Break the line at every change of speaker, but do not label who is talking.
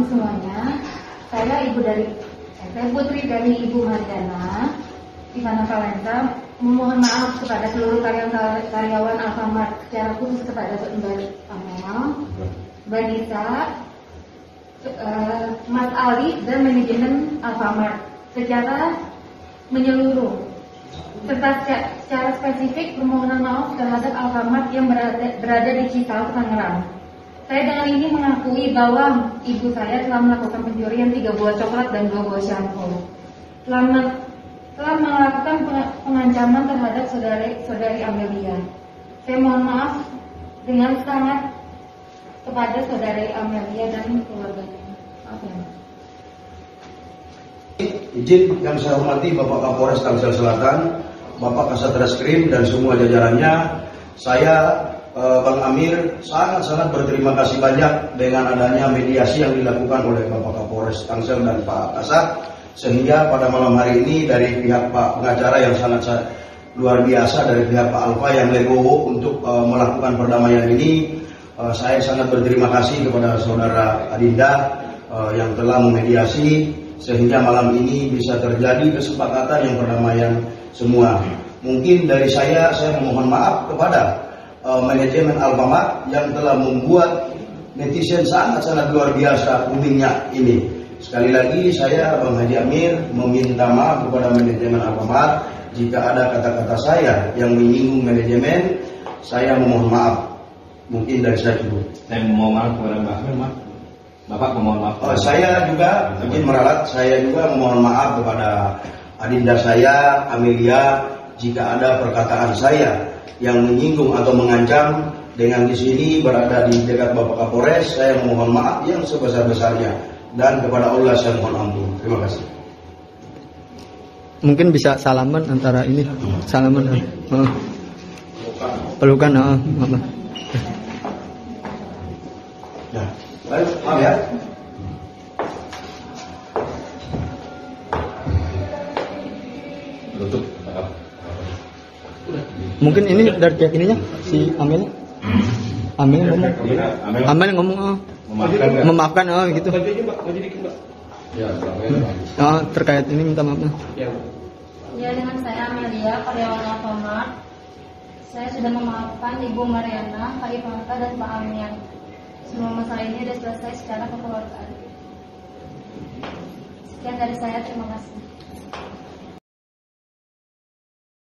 Assalamualaikum semuanya. Saya ibu dari eh, saya putri dari Ibu Mariana Ivana Valenta memohon maaf kepada seluruh karyawan Alfamart secara khusus kepada Mbak Amel, Mbak Nisa, eh, Mas Ali dan manajemen Alfamart secara menyeluruh serta seca- secara spesifik permohonan maaf terhadap Alfamart yang berada, di Cisauk, Tangerang. Saya dengan ini mengakui bahwa ibu saya telah melakukan pencurian tiga buah coklat dan dua buah shampoo. Telah, telah melakukan peng- pengancaman terhadap saudari, saudari Amelia. Saya mohon maaf dengan sangat kepada saudari Amelia dan keluarganya. Maaf ya.
Izin yang saya hormati Bapak Kapolres Tangsel Selatan, Bapak Kasat Reskrim dan semua jajarannya. Saya Bang Amir sangat-sangat berterima kasih banyak dengan adanya mediasi yang dilakukan oleh Bapak Kapolres Tangsel dan Pak Kasat sehingga pada malam hari ini dari pihak Pak pengacara yang sangat sa- luar biasa dari pihak Pak Alfa yang legowo untuk eh, melakukan perdamaian ini Eh, saya sangat berterima kasih kepada saudara Adinda eh, yang telah memediasi sehingga malam ini bisa terjadi kesepakatan yang perdamaian semua. Mungkin dari saya saya memohon maaf kepada eh, manajemen Alfamart yang telah membuat netizen sangat-sangat luar biasa boomingnya ini. Sekali lagi saya Bang Haji Amir meminta maaf kepada manajemen Alfamart jika ada kata-kata saya yang menyinggung manajemen, saya memohon maaf. Mungkin dari saya cukup.
Saya mohon maaf kepada Mbak Amir. Bapak memohon maaf.
Oh, saya juga mungkin meralat, saya juga memohon maaf kepada adinda saya, Amelia, jika ada perkataan saya yang menyinggung atau mengancam dengan di sini berada di dekat Bapak Kapolres, saya memohon maaf yang sebesar-besarnya dan kepada Allah saya mohon ampun. Terima kasih.
Mungkin bisa salaman antara ini. Salaman. eh. Pelukan. eh.
Ya, baik, maaf ya.
Tutup.
Mungkin ini dari pihak ininya si Amel. Amel ngomong.
Amel
Amel ngomong eh,
memaafkan nggak?
memaafkan oh gitu.
Ya,
Oh, terkait ini minta maaf. nah.
Ya dengan saya Amelia, karyawan Alfamart. Saya sudah memaafkan Ibu Mariana, Pak Ivanka, dan Pak Amir. Semua masalah ini sudah selesai secara kekeluargaan. Sekian dari saya, terima kasih.